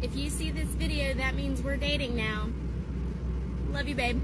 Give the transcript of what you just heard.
If you see this video, that means we're dating now. Love you, babe.